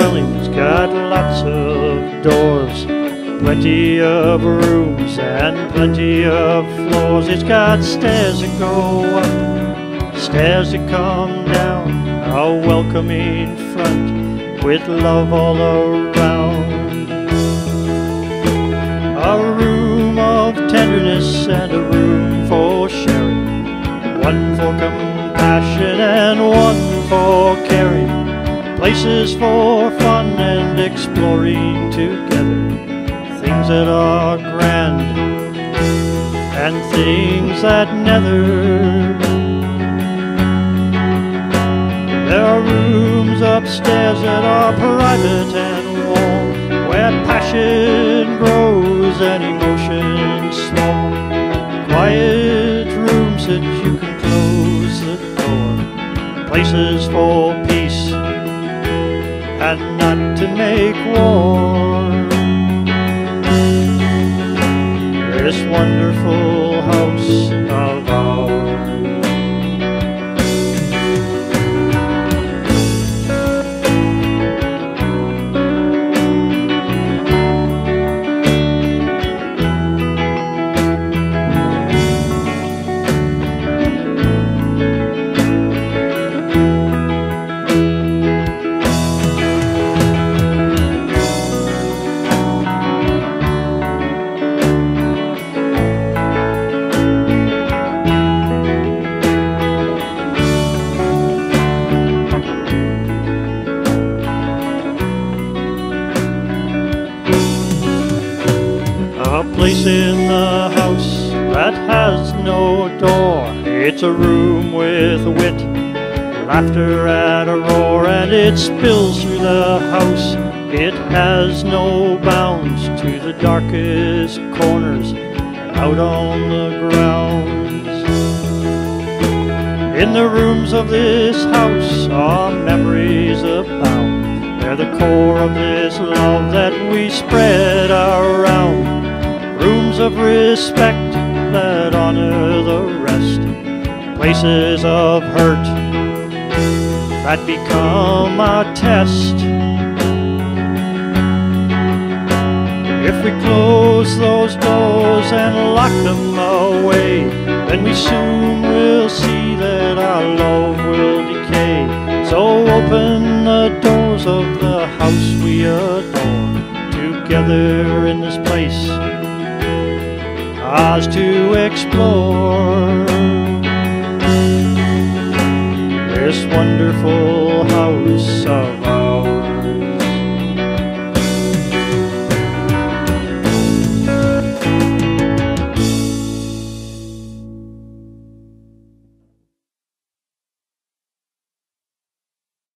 dwelling's got lots of doors, plenty of rooms and plenty of floors. It's got stairs that go up, stairs that come down, a welcoming front with love all around. A room of tenderness and a room Places for fun and exploring together. Things that are grand and things that never. There are rooms upstairs that are private and warm, where passion grows and emotion small. Quiet rooms that you can close the door, places for and not to make war. Place in the house that has no door. It's a room with wit, laughter at a roar, and it spills through the house. It has no bounds to the darkest corners and out on the grounds. In the rooms of this house are memories abound. They're the core of this love that we spread of respect that honor the rest, places of hurt that become a test. If we close those doors and lock them away, then we soon will see that our love will decay. So open the doors of the house we adore, together in this place Oz to explore.